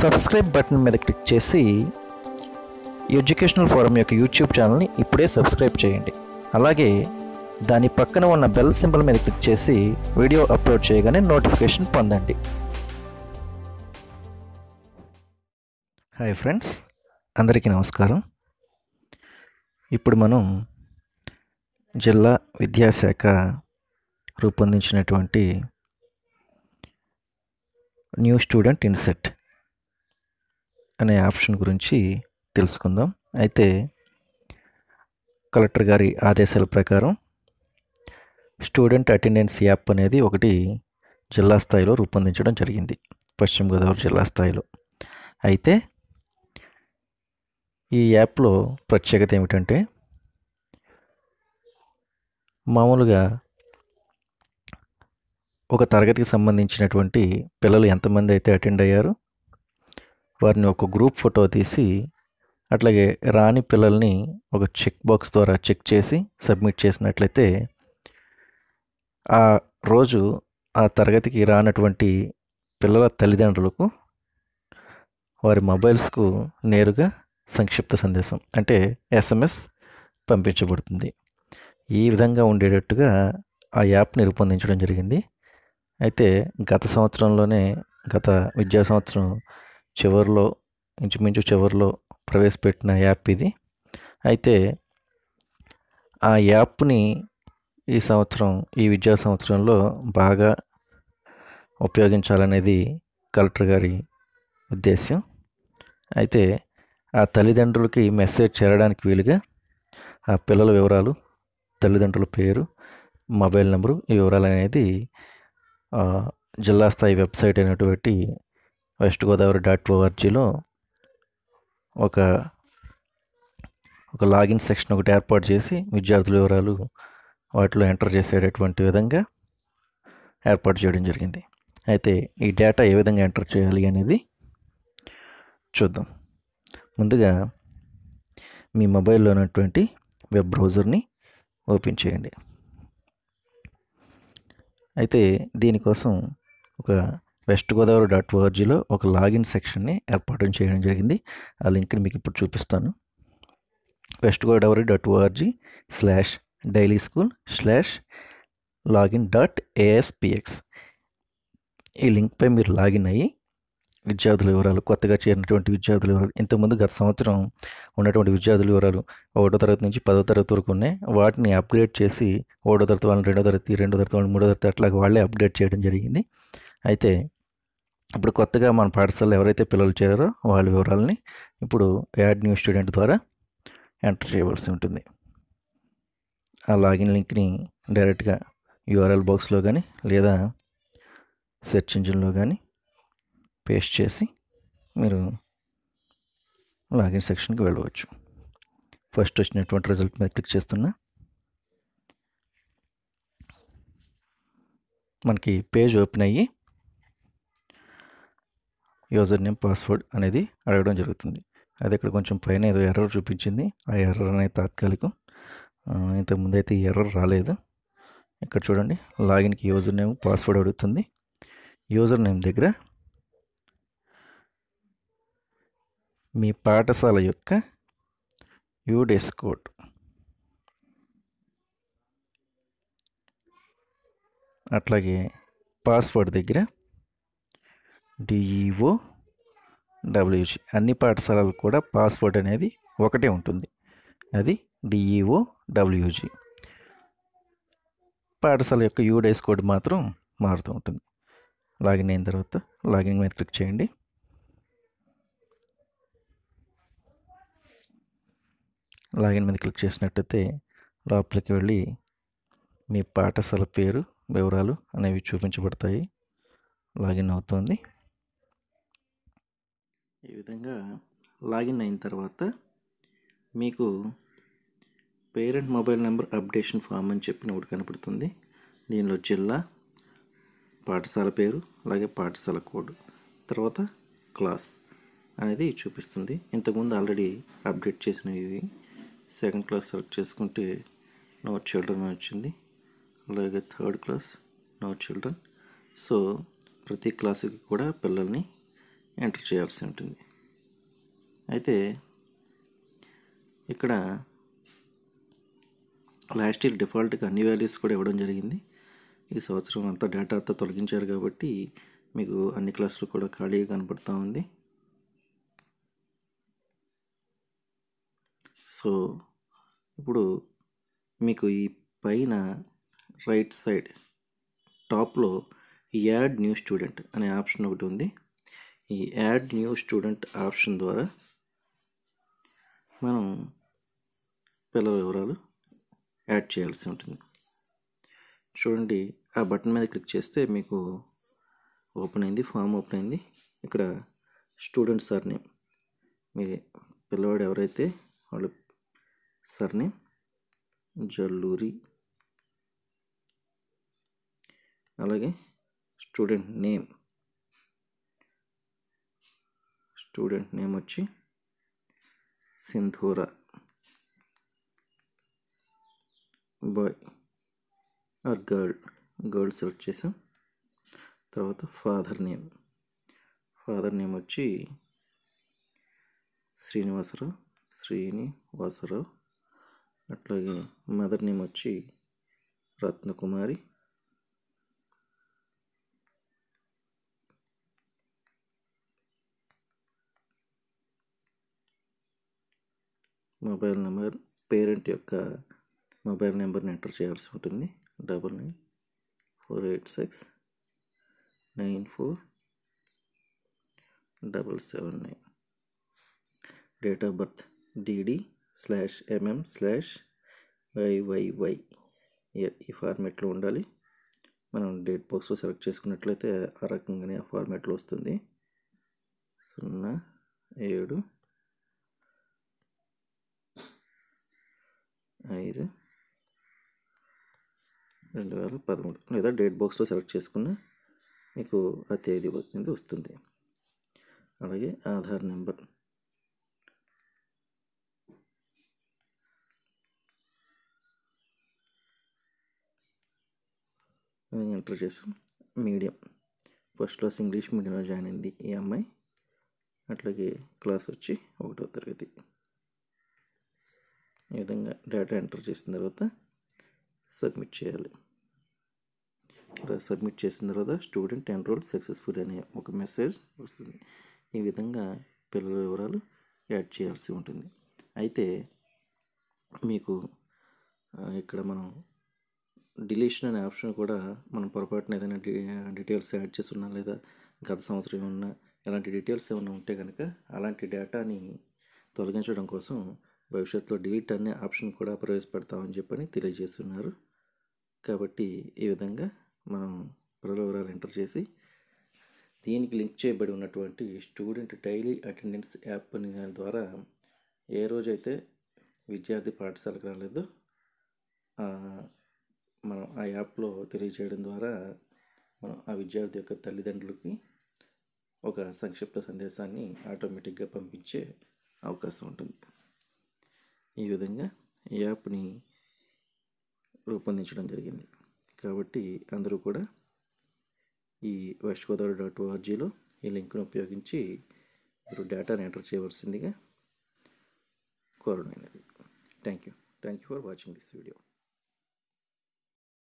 Subscribe button మీద click చేసి educational forum యొక్క యూట్యూబ్ ఛానల్ని ఇప్పుడే సబ్స్క్రైబ్ చేయండి. అలాగే దాని పక్కన ఉన్న బెల్ సింబల్ మీద క్లిక్ చేసి వీడియో అప్లోడ్ చేయగానే నోటిఫికేషన్ పొందండి. హాయ్ ఫ్రెండ్స్ అందరికీ నమస్కారం. ఇప్పుడు మనం జిల్లా విద్యాశాఖ రూపొందించినటువంటి న్యూ స్టూడెంట్ ఇన్సెట్ అనే ఆప్షన్ గురించి తెలుసుకుందాం. అయితే కలెక్టర్ గారి ఆదేశాల ప్రకారం స్టూడెంట్ అటెండెన్స్ యాప్ అనేది ఒకటి జిల్లా స్థాయిలో రూపొందించడం జరిగింది. పశ్చిమ గోదావరి జిల్లా స్థాయిలో. అయితే ఈ యాప్లో ప్రత్యేకత ఏమిటంటే మామూలుగా ఒక తరగతికి సంబంధించినటువంటి పిల్లలు ఎంతమంది అయితే అటెండ్ అయ్యారు? వారిని ఒక గ్రూప్ ఫోటో తీసి అట్లాగే రాని పిల్లల్ని ఒక చెక్ బాక్స్ ద్వారా చెక్ చేసి సబ్మిట్ చేసినట్లయితే ఆ రోజు ఆ తరగతికి రానటువంటి పిల్లల తల్లిదండ్రులకు వారి మొబైల్స్కు నేరుగా సంక్షిప్త సందేశం అంటే ఎస్ఎంఎస్ పంపించబడుతుంది. ఈ విధంగా ఉండేటట్టుగా ఆ యాప్ని రూపొందించడం జరిగింది. అయితే గత సంవత్సరంలోనే గత విద్యా సంవత్సరం చివరిలో ఇంచుమించు చివరిలో ప్రవేశపెట్టిన యాప్ ఇది. అయితే ఆ యాప్ని ఈ సంవత్సరం ఈ విద్యా సంవత్సరంలో బాగా ఉపయోగించాలనేది కలెక్టర్ గారి ఉద్దేశ్యం. అయితే ఆ తల్లిదండ్రులకి మెసేజ్ చేరడానికి వీలుగా ఆ పిల్లల వివరాలు తల్లిదండ్రుల పేరు మొబైల్ నెంబరు ఈ వివరాలు అనేది జిల్లా స్థాయి వెబ్సైట్ అయినటువంటి వెస్ట్ గోదావరి డాట్ ఓఆర్జీలో ఒక ఒక లాగిన్ సెక్షన్ ఒకటి ఏర్పాటు చేసి విద్యార్థుల వివరాలు వాటిలో ఎంటర్ చేసేటటువంటి విధంగా ఏర్పాటు చేయడం జరిగింది. అయితే ఈ డేటా ఏ విధంగా ఎంటర్ చేయాలి అనేది చూద్దాం. ముందుగా మీ మొబైల్లో ఉన్నటువంటి వెబ్ బ్రౌజర్ని ఓపెన్ చేయండి. అయితే దీనికోసం ఒక వెస్ట్ గోదావరి డాట్ ఓఆర్జీలో ఒక లాగిన్ సెక్షన్ని ఏర్పాటు చేయడం జరిగింది. ఆ లింక్ని మీకు ఇప్పుడు చూపిస్తాను. West Godavari dot ORG slash daily school slash login dot ASPX. ఈ లింక్పై మీరు లాగిన్ అయ్యి విద్యార్థుల వివరాలు కొత్తగా చేరినటువంటి విద్యార్థుల వివరాలు ఇంతకుముందు గత సంవత్సరం ఉన్నటువంటి విద్యార్థుల వివరాలు ఒకటో తరగతి నుంచి పదో తరగతి వరకు ఉన్నాయి. వాటిని అప్గ్రేడ్ చేసి ఒకటో తరగతి వాళ్ళని రెండో తరగతి రెండో తరగతి వాళ్ళని మూడో తరగతి అట్లాగే వాళ్ళే అప్డేట్ చేయడం జరిగింది. అయితే ఇప్పుడు కొత్తగా మన పాఠశాలలో ఎవరైతే పిల్లలు చేరారో వాళ్ళ వివరాలని ఇప్పుడు యాడ్ న్యూ స్టూడెంట్ ద్వారా ఎంటర్ చేయవలసి ఉంటుంది. ఆ లాగిన్ లింక్ని డైరెక్ట్గా యూఆర్ఎల్ బాక్స్లో కానీ లేదా సెర్చ్ ఇంజిన్లో కానీ పేస్ట్ చేసి మీరు లాగిన్ సెక్షన్కి వెళ్ళవచ్చు. ఫస్ట్ వచ్చినటువంటి రిజల్ట్ మీద క్లిక్ చేస్తున్నా మనకి పేజ్ ఓపెన్ అయ్యి యూజర్ నేమ్ పాస్వర్డ్ అనేది అడగడం జరుగుతుంది. అది ఇక్కడ కొంచెం పైన ఏదో ఎర్రర్ చూపించింది. ఆ ఎర్రర్ అనేది తాత్కాలికం. ఇంతకుముందు అయితే ఈ ఎర్రర్ రాలేదు. ఇక్కడ చూడండి లాగిన్కి యూజర్ నేమ్ పాస్వర్డ్ అడుగుతుంది. యూజర్ నేమ్ దగ్గర మీ పాఠశాల యొక్క యూడెస్ కోడ్. అట్లాగే పాస్వర్డ్ దగ్గర డిఈఓ డబ్ల్యూసి అన్ని పాఠశాలలకు కూడా పాస్వర్డ్ అనేది ఒకటే ఉంటుంది. అది డిఈఓ డబ్ల్యూజీ పాఠశాల యొక్క యూడైస్ కోడ్ మాత్రం మారుతూ ఉంటుంది. లాగిన్ అయిన తర్వాత లాగిన్ మీద క్లిక్ చేయండి. లాగిన్ మీద క్లిక్ చేసినట్టయితే లోపలికి వెళ్ళి మీ పాఠశాల పేరు వివరాలు అనేవి చూపించబడతాయి. లాగిన్ అవుతుంది. ఈ విధంగా లాగిన్ అయిన తర్వాత మీకు parent mobile number updation form అని చెప్పిన ఒకటి కనపడుతుంది. దీనిలో జిల్లా పాఠశాల పేరు అలాగే పాఠశాల కోడ్ తర్వాత క్లాస్ అనేది చూపిస్తుంది. ఇంతకుముందు ఆల్రెడీ అప్డేట్ చేసినవి సెకండ్ క్లాస్ సెలెక్ట్ చేసుకుంటే నో చిల్డ్రన్ వచ్చింది. అలాగే third class no children. So ప్రతి క్లాసుకి కూడా పిల్లల్ని ఎంటర్ చేయాల్సి ఉంటుంది. అయితే ఇక్కడ లాస్ట్ ఇయర్ డిఫాల్ట్గా అన్ని వాల్యూస్ కూడా ఇవ్వడం జరిగింది. ఈ సంవత్సరం అంతా డేటా అంతా తొలగించారు కాబట్టి మీకు అన్ని క్లాసులు కూడా ఖాళీగా కనపడుతూ ఉంది. సో ఇప్పుడు మీకు ఈ పైన రైట్ సైడ్ టాప్లో యాడ్ న్యూ స్టూడెంట్ అనే ఆప్షన్ ఒకటి ఉంది. ఈ యాడ్ న్యూ స్టూడెంట్ ఆప్షన్ ద్వారా మనం పిల్లల వివరాలు యాడ్ చేయాల్సి ఉంటుంది. చూడండి ఆ బటన్ మీద క్లిక్ చేస్తే మీకు ఓపెన్ అయింది ఫామ్ ఓపెన్ అయింది. ఇక్కడ స్టూడెంట్ సర్ నేమ్. మీ పిల్లవాడు ఎవరైతే వాళ్ళ సర్ నేమ్ జల్లూరి. అలాగే స్టూడెంట్ నేమ్. స్టూడెంట్ నేమ్ వచ్చి Sindhura. Boy. Or girl. Girl select చేసాం తర్వాత ఫాదర్ నేమ్. ఫాదర్ నేమ్ వచ్చి శ్రీనివాసరావు శ్రీనివాసరావు. అట్లాగే మదర్ నేమ్ వచ్చి రత్నకుమారి. మొబైల్ నెంబర్ పేరెంట్ యొక్క మొబైల్ నెంబర్ని ఎంటర్ చేయాల్సి ఉంటుంది. Double nine four eight six nine four double seven nine. Date of birth DD slash MM slash YYY ఈ ఫార్మేట్లో ఉండాలి. మనం డేట్ బాక్స్ సెలెక్ట్ చేసుకున్నట్లయితే ఆ రకంగానే ఆ ఫార్మేట్లో వస్తుంది. సున్నా ఏడు ఐదు రెండు వేల పదమూడు. లేదా డేట్ బాక్స్లో సెలెక్ట్ చేసుకున్న మీకు ఆ తేదీ వచ్చింది వస్తుంది. అలాగే ఆధార్ నెంబర్. ఎంటర్ చేసాం. మీడియం. ఫస్ట్ క్లాస్ ఇంగ్లీష్ మీడియంలో జాయిన్ అయింది ఈ అమ్మాయి. అట్లాగే క్లాస్ వచ్చి ఒకటో తరగతి. ఈ విధంగా డేటా ఎంటర్ చేసిన తర్వాత సబ్మిట్ చేయాలి. ఇలా సబ్మిట్ చేసిన తర్వాత స్టూడెంట్ ఎన్రోల్ సక్సెస్ఫుల్ అనే ఒక మెసేజ్ వస్తుంది. ఈ విధంగా పిల్లల వివరాలు యాడ్ చేయాల్సి ఉంటుంది. అయితే మీకు ఇక్కడ మనం డిలీషన్ అనే ఆప్షన్ కూడా మనం పొరపాటున ఏదైనా డీటెయిల్స్ యాడ్ చేస్తున్నా లేదా గత సంవత్సరం ఏమన్నా ఇలాంటి డీటెయిల్స్ ఏమైనా ఉంటే కనుక అలాంటి డేటాని తొలగించడం కోసం భవిష్యత్తులో డిలీట్ అనే ఆప్షన్ కూడా ప్రవేశపెడతామని చెప్పని తెలియజేస్తున్నారు. కాబట్టి ఈ విధంగా మనం పిల్లల వివరాలు ఎంటర్ చేసి దీనికి లింక్ చేయబడి ఉన్నటువంటి స్టూడెంట్ డైలీ అటెండెన్స్ యాప్ అని దాని ద్వారా ఏ రోజైతే విద్యార్థి పాఠశాలకు రాలేదో మనం ఆ యాప్లో తెలియజేయడం ద్వారా మనం ఆ విద్యార్థి యొక్క తల్లిదండ్రులకి ఒక సంక్షిప్త సందేశాన్ని ఆటోమేటిక్గా పంపించే అవకాశం ఉంటుంది. ఈ విధంగా ఈ యాప్ని రూపొందించడం జరిగింది. కాబట్టి అందరూ కూడా ఈ వెస్ట్ గోదావరి డాట్ ఓఆర్జీలో ఈ లింక్ను ఉపయోగించి మీరు డేటాను ఎంటర్ చేయవలసిందిగా కోరడమైనది thank you. Thank you for watching this video.